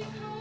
to come.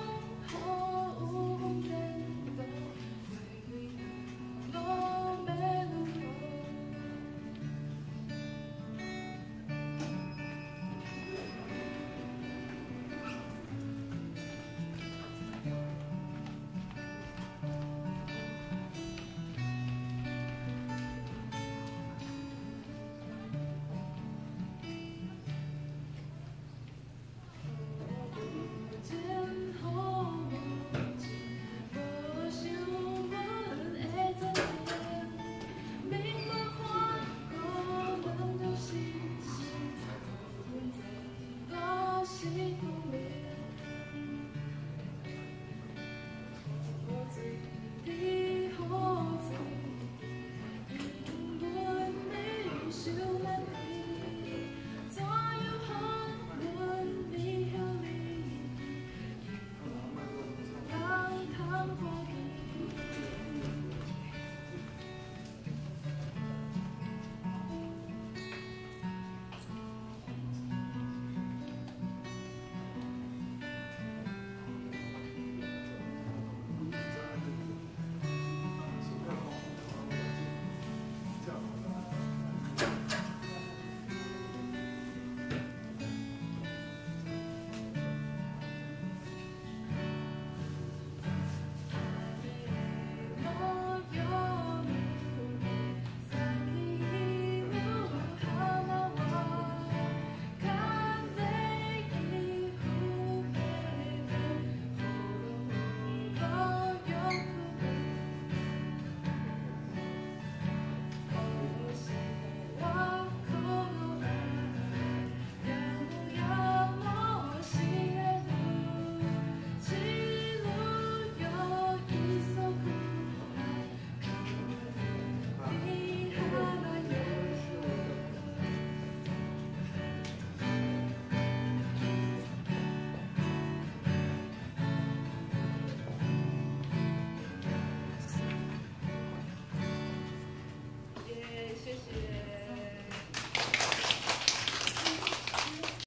就是。